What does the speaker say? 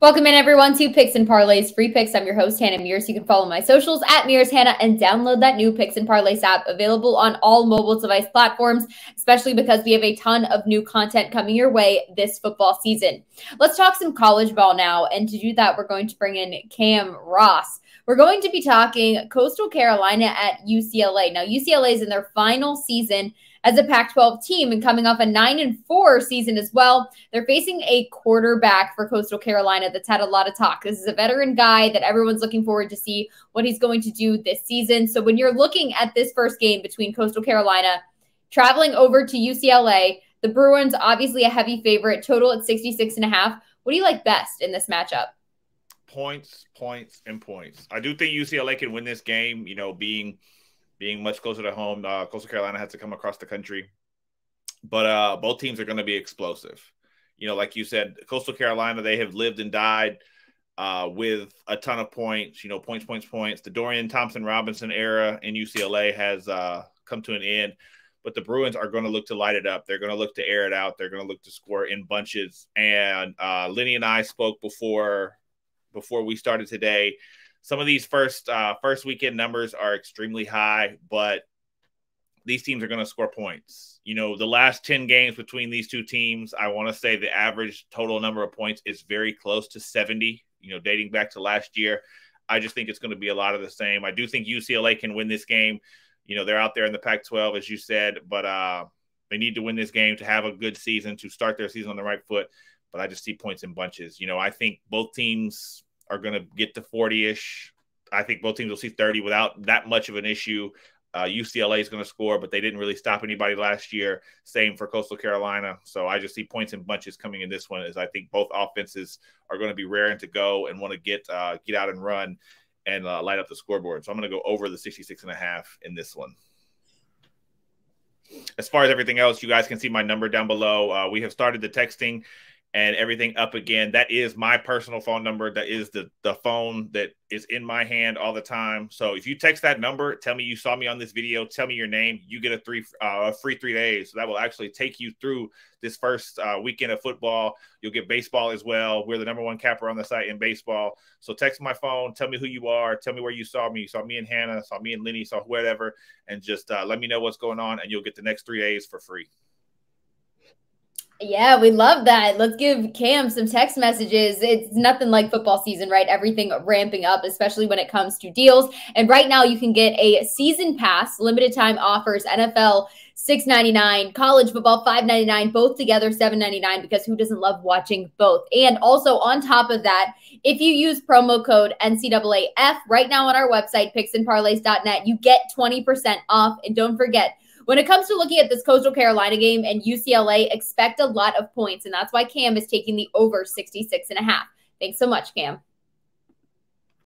Welcome in everyone to Picks and Parlays Free Picks. I'm your host Hannah Mears. You can follow my socials at Mears Hannah and download that new Picks and Parlays app available on all mobile device platforms, especially because we have a ton of new content coming your way this football season. Let's talk some college ball now, and to do that, we're going to bring in Cam Ross. We're going to be talking Coastal Carolina at UCLA. Now, UCLA is in their final season as a Pac 12 team and coming off a 9 and 4 season as well. They're facing a quarterback for Coastal Carolina that's had a lot of talk. This is a veteran guy that everyone's looking forward to see what he's going to do this season. So when you're looking at this first game between Coastal Carolina traveling over to UCLA, the Bruins obviously a heavy favorite, total at 66 and a half. What do you like best in this matchup? points, points, and points. I do think UCLA can win this game. You know, being being much closer to home, uh, Coastal Carolina has to come across the country, but uh, both teams are going to be explosive. You know, like you said, Coastal Carolina they have lived and died uh, with a ton of points. You know, points, points, points. The Dorian Thompson Robinson era in UCLA has uh, come to an end but the Bruins are going to look to light it up. They're going to look to air it out. They're going to look to score in bunches. And uh, Lenny and I spoke before before we started today. Some of these first uh, first weekend numbers are extremely high, but these teams are going to score points. You know, the last 10 games between these two teams, I want to say the average total number of points is very close to 70, you know, dating back to last year. I just think it's going to be a lot of the same. I do think UCLA can win this game. You know, they're out there in the Pac 12, as you said, but uh, they need to win this game to have a good season, to start their season on the right foot. But I just see points in bunches. You know, I think both teams are going to get to 40 ish. I think both teams will see 30 without that much of an issue. Uh, UCLA is going to score, but they didn't really stop anybody last year. Same for Coastal Carolina. So I just see points in bunches coming in this one. As I think both offenses are going to be raring to go and want to get uh, get out and run and uh, light up the scoreboard. So I'm going to go over the 66 and a half in this one. As far as everything else, you guys can see my number down below. Uh, we have started the texting and everything up again. That is my personal phone number. That is the the phone that is in my hand all the time. So if you text that number, tell me you saw me on this video, tell me your name, you get a three uh, free three days. So that will actually take you through this first uh, weekend of football. You'll get baseball as well. We're the number one capper on the site in baseball. So text my phone, tell me who you are, tell me where you saw me. You saw me and Hannah, saw me and Lenny, saw whatever, and just uh, let me know what's going on, and you'll get the next three days for free. Yeah, we love that. Let's give Cam some text messages. It's nothing like football season, right? Everything ramping up, especially when it comes to deals. And right now, you can get a season pass, limited time offers, NFL six ninety nine, college football five ninety nine, both together seven ninety nine. Because who doesn't love watching both? And also on top of that, if you use promo code NCAAF right now on our website picksandparlays.net, you get twenty percent off. And don't forget when it comes to looking at this Coastal Carolina game and UCLA, expect a lot of points. And that's why Cam is taking the over 66 and a half. Thanks so much, Cam.